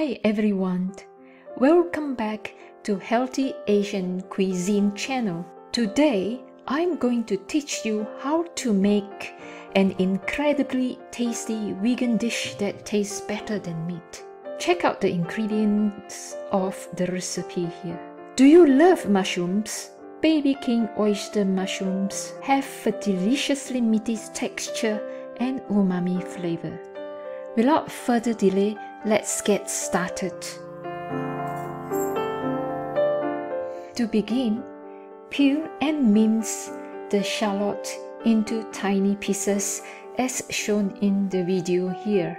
Hi everyone, welcome back to Healthy Asian Cuisine channel. Today I'm going to teach you how to make an incredibly tasty vegan dish that tastes better than meat. Check out the ingredients of the recipe here. Do you love mushrooms? Baby King oyster mushrooms have a deliciously meaty texture and umami flavor. Without further delay, let's get started. To begin, peel and mince the shallot into tiny pieces as shown in the video here.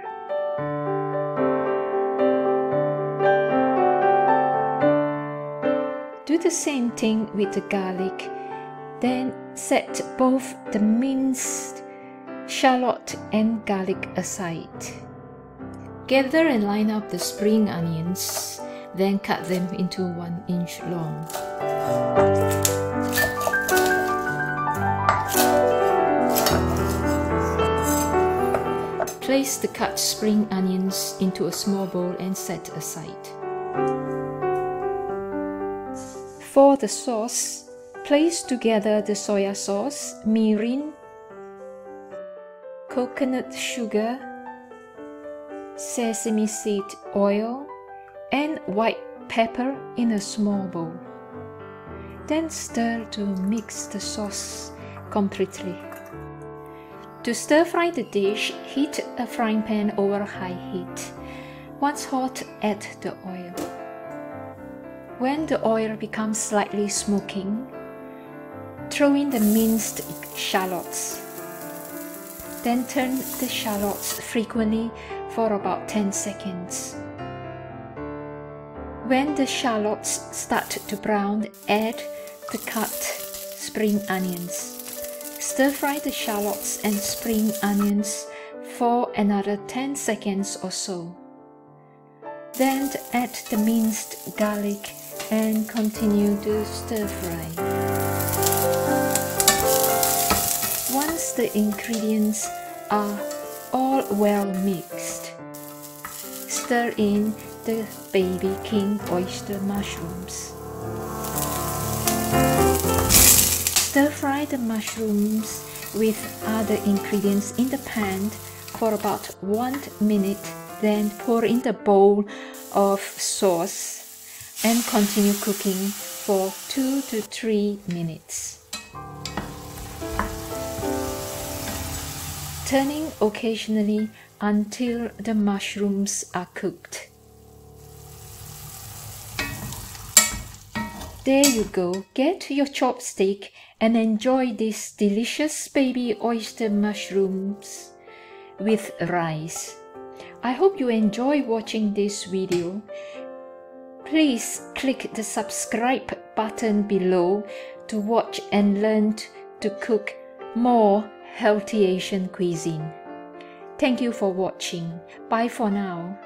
Do the same thing with the garlic, then set both the minced shallot and garlic aside. Gather and line up the spring onions, then cut them into 1 inch long. Place the cut spring onions into a small bowl and set aside. For the sauce, place together the soya sauce, mirin, coconut sugar, sesame seed oil, and white pepper in a small bowl. Then stir to mix the sauce completely. To stir fry the dish, heat a frying pan over high heat. Once hot, add the oil. When the oil becomes slightly smoking, throw in the minced shallots. Then turn the shallots frequently for about 10 seconds. When the shallots start to brown, add the cut spring onions. Stir fry the shallots and spring onions for another 10 seconds or so. Then add the minced garlic and continue to stir fry. Once the ingredients are all well mixed, stir in the baby king oyster mushrooms. Stir fry the mushrooms with other ingredients in the pan for about one minute, then pour in the bowl of sauce and continue cooking for 2 to 3 minutes. Turning occasionally until the mushrooms are cooked. There you go, get your chopstick and enjoy these delicious baby oyster mushrooms with rice. I hope you enjoy watching this video. Please click the subscribe button below to watch and learn to cook more healthy Asian cuisine. Thank you for watching. Bye for now.